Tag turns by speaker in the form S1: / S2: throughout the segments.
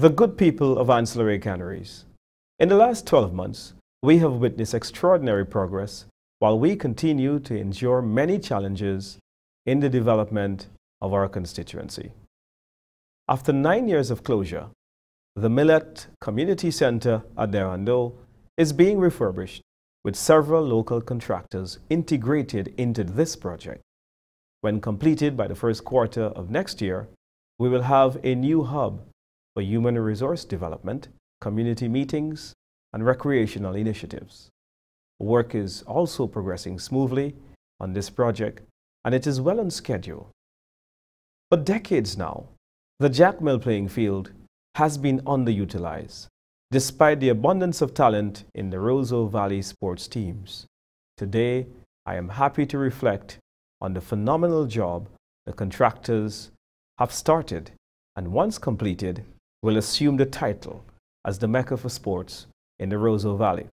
S1: The good people of Anse La Raye Canaries. In the last 12 months, we have witnessed extraordinary progress while we continue to endure many challenges in the development of our constituency. After nine years of closure, the Millet Community Center at Derando is being refurbished with several local contractors integrated into this project. When completed by the first quarter of next year, we will have a new hub for human resource development, community meetings, and recreational initiatives. Work is also progressing smoothly on this project, and it is well on schedule. For decades now, the Jacmel playing field has been underutilized, despite the abundance of talent in the Roseau Valley sports teams. Today, I am happy to reflect on the phenomenal job the contractors have started and once completed will assume the title as the Mecca for sports in the Roseau Valley.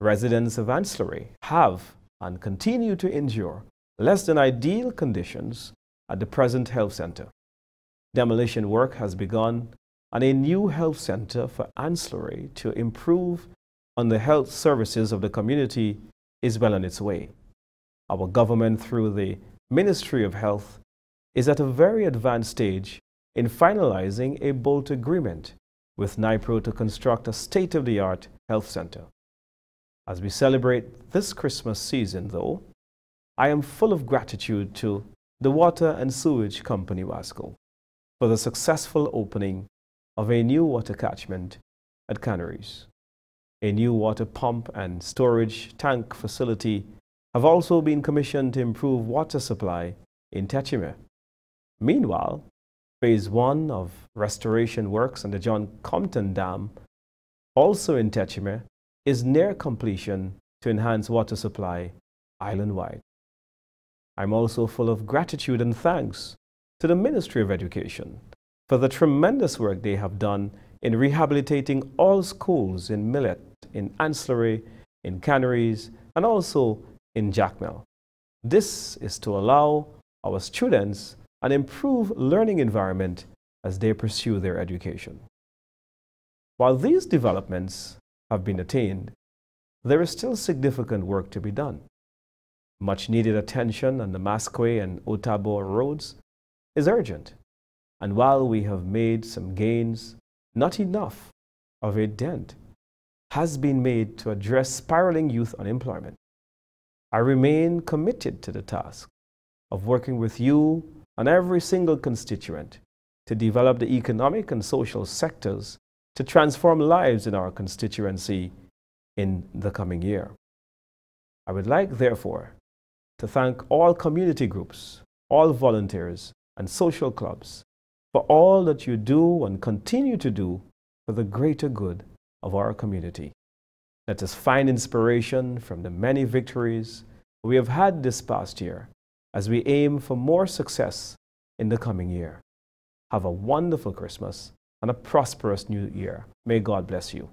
S1: Residents of Anse La Raye have and continue to endure less than ideal conditions at the present health center. Demolition work has begun and a new health center for Anse La Raye to improve on the health services of the community is well on its way. Our government through the Ministry of Health is at a very advanced stage in finalizing a bolt agreement with NIPRO to construct a state-of-the-art health center. As we celebrate this Christmas season, though, I am full of gratitude to the Water and Sewage Company Wasco for the successful opening of a new water catchment at Canaries. A new water pump and storage tank facility have also been commissioned to improve water supply in Techimer. Meanwhile, Phase 1 of restoration works on the John Compton Dam, also in Techimer, is near completion to enhance water supply island-wide. I'm also full of gratitude and thanks to the Ministry of Education for the tremendous work they have done in rehabilitating all schools in Millet, in Anse La Raye, in Canaries, and also in Jacmel. This is to allow our students an improved learning environment as they pursue their education. While these developments have been attained, there is still significant work to be done. Much needed attention on the Masqué and Otago roads is urgent. And while we have made some gains, not enough of a dent has been made to address spiraling youth unemployment. I remain committed to the task of working with you on every single constituent to develop the economic and social sectors to transform lives in our constituency in the coming year. I would like, therefore, to thank all community groups, all volunteers, and social clubs for all that you do and continue to do for the greater good of our community. Let us find inspiration from the many victories we have had this past year as we aim for more success in the coming year. Have a wonderful Christmas and a prosperous new year. May God bless you.